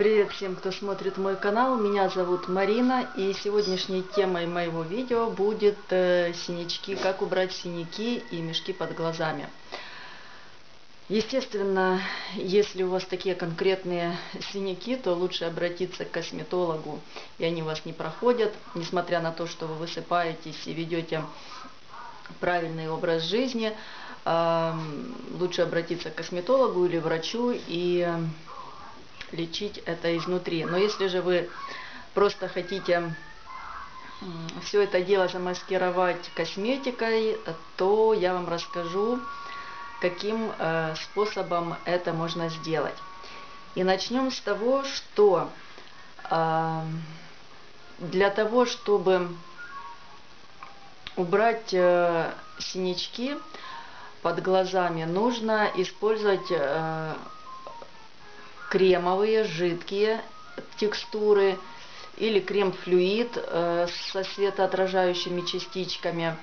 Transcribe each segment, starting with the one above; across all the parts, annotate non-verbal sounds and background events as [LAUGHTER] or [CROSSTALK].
Привет всем, кто смотрит мой канал. Меня зовут Марина, и сегодняшней темой моего видео будет э, синячки, как убрать синяки и мешки под глазами. Естественно, если у вас такие конкретные синяки, то лучше обратиться к косметологу, и они вас не проходят, несмотря на то, что вы высыпаетесь и ведете правильный образ жизни, э, лучше обратиться к косметологу или врачу и лечить это изнутри. Но если же вы просто хотите все это дело замаскировать косметикой, то я вам расскажу, каким э, способом это можно сделать. И начнем с того, что э, для того, чтобы убрать э, синячки под глазами, нужно использовать кремовые, жидкие текстуры или крем-флюид э, со светоотражающими частичками.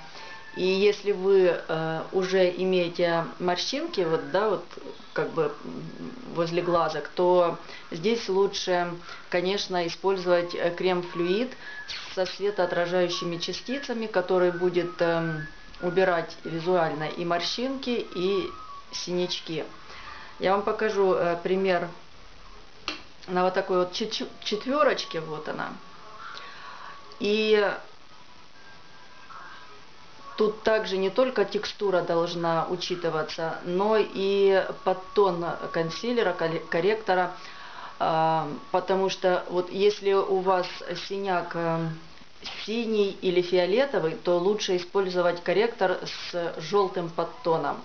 И если вы э, уже имеете морщинки, вот, да, вот как бы возле глазок, то здесь лучше, конечно, использовать э, крем-флюид со светоотражающими частицами, который будет э, убирать визуально и морщинки, и синячки. Я вам покажу э, пример на вот такой вот четверочке, вот она. И тут также не только текстура должна учитываться, но и подтон консилера, корректора, а, потому что вот если у вас синяк э, синий или фиолетовый, то лучше использовать корректор с желтым подтоном.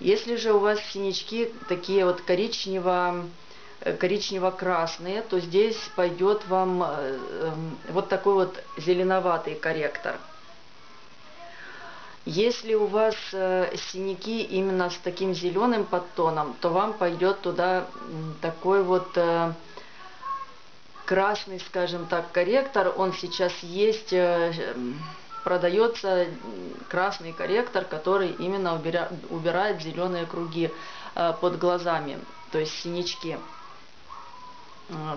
Если же у вас синячки такие вот коричнево коричнево-красные, то здесь пойдет вам э, эм, вот такой вот зеленоватый корректор. Если у вас э, синяки именно с таким зеленым подтоном, то вам пойдет туда такой вот красный, скажем так, корректор. Он сейчас есть, продается красный корректор, который именно убирает зеленые круги под глазами, то есть синячки.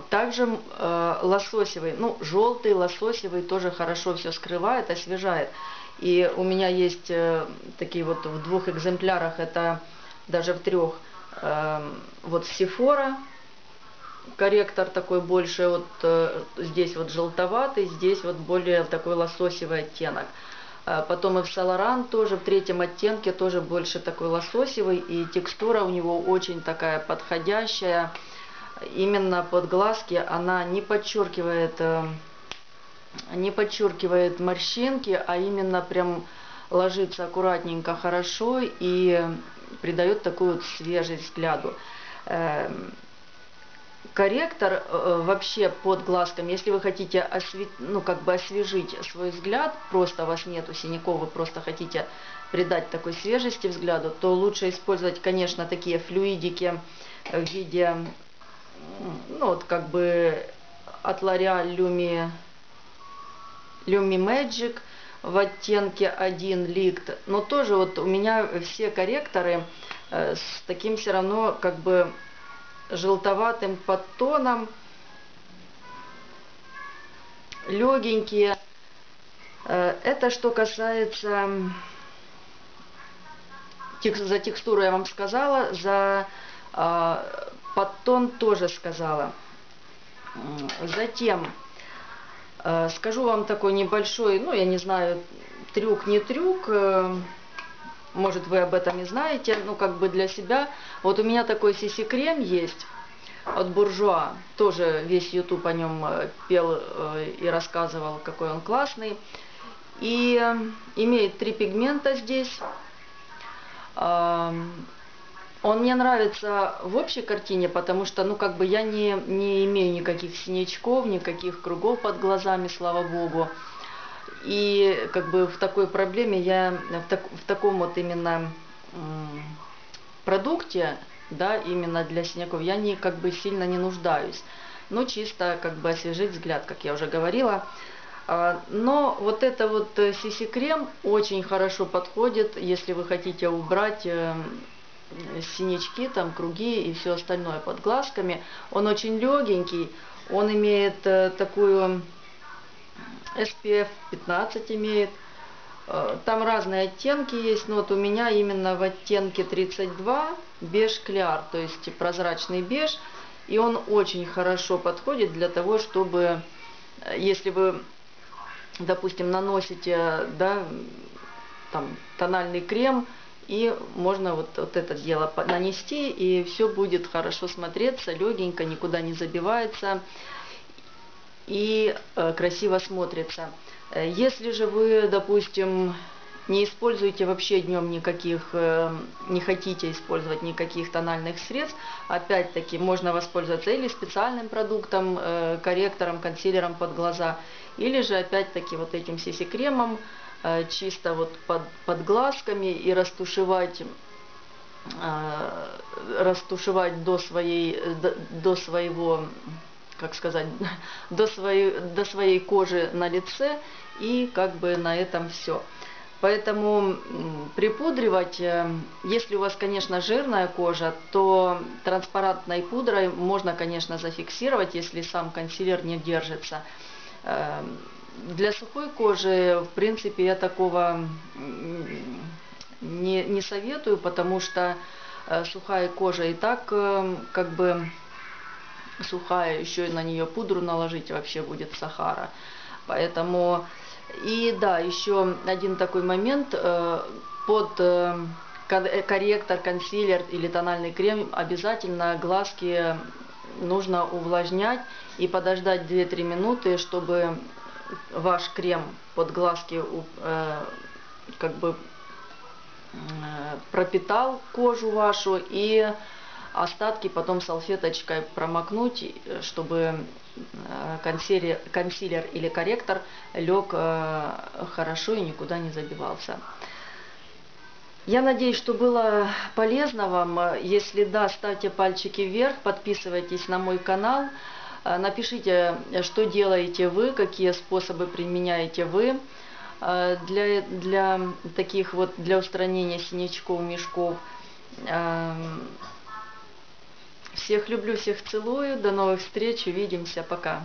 Также э, лососевый, ну, желтый лососевый тоже хорошо все скрывает, освежает. И у меня есть э, такие вот в двух экземплярах, это даже в трех, э, вот Сифора, корректор такой больше, вот э, здесь вот желтоватый, здесь вот более такой лососевый оттенок. А потом и в Саларан тоже в третьем оттенке тоже больше такой лососевый, и текстура у него очень такая подходящая, именно под глазки она не подчеркивает, э, не подчеркивает морщинки, а именно прям ложится аккуратненько, хорошо и придает такую вот свежесть взгляду. Эм, корректор э, вообще под глазками, если вы хотите ну, как бы освежить свой взгляд, просто у вас нету синяков, вы просто хотите придать такой свежести взгляду, то лучше использовать, конечно, такие флюидики в виде ну вот как бы от L'Oreal Lumi, Lumi Magic в оттенке 1 Licht. Но тоже вот у меня все корректоры э, с таким все равно как бы желтоватым подтоном. Легенькие. Э, это что касается за текстуру я вам сказала, за а, подтон тоже сказала. Затем э, скажу вам такой небольшой, ну я не знаю, трюк, не трюк, э, может вы об этом и знаете, ну как бы для себя. Вот у меня такой сиси-крем есть от Буржуа, тоже весь YouTube о нем э, пел и рассказывал, какой он классный. И имеет три пигмента здесь. Он мне нравится в общей картине, потому что, ну, как бы я не, не имею никаких синячков, никаких кругов под глазами, слава богу. И как бы в такой проблеме я, в, так, в таком вот именно продукте, да, именно для синяков, я не, как бы сильно не нуждаюсь. Ну, чисто как бы освежить взгляд, как я уже говорила. А, но вот это вот э, очень хорошо подходит, если вы хотите убрать эм, синячки, там круги и все остальное под глазками. Он очень легенький, он имеет э, такую SPF 15 имеет. Э, там разные оттенки есть, но вот у меня именно в оттенке 32 беж кляр, то есть прозрачный беж. И он очень хорошо подходит для того, чтобы, э, если вы, допустим, наносите, да, там, тональный крем, и можно вот, вот это дело нанести, и все будет хорошо смотреться, легенько, никуда не забивается и э, красиво смотрится. Э, если же вы, допустим, не используете вообще днем никаких, э, не хотите использовать никаких тональных средств, опять-таки можно воспользоваться или специальным продуктом, э, корректором, консилером под глаза, или же опять-таки вот этим сиси-кремом, Э, чисто вот под, под глазками и растушевать э, растушевать до своей до, до своего как сказать [LAUGHS] до своей до своей кожи на лице и как бы на этом все Поэтому припудривать, э, если у вас, конечно, жирная кожа, то транспарантной пудрой можно, конечно, зафиксировать, если сам консилер не держится. Для сухой кожи, в принципе, я такого не, не советую, потому что э, сухая кожа и так э, как бы сухая, еще и на нее пудру наложить вообще будет сахара. Поэтому, и да, еще один такой момент, э, под корректор, консилер или тональный крем обязательно глазки нужно увлажнять и подождать 2-3 минуты, чтобы ваш крем под глазки э, как бы э, пропитал кожу вашу и остатки потом салфеточкой промокнуть, чтобы э, консилер, консилер или корректор лег э, хорошо и никуда не забивался. Я надеюсь, что было полезно вам. Если да, ставьте пальчики вверх, подписывайтесь на мой канал. Э, напишите, что делаете вы, какие способы применяете вы э, для, для таких вот, для устранения синячков, мешков. Эм, всех люблю, всех целую. До новых встреч. Увидимся. Пока.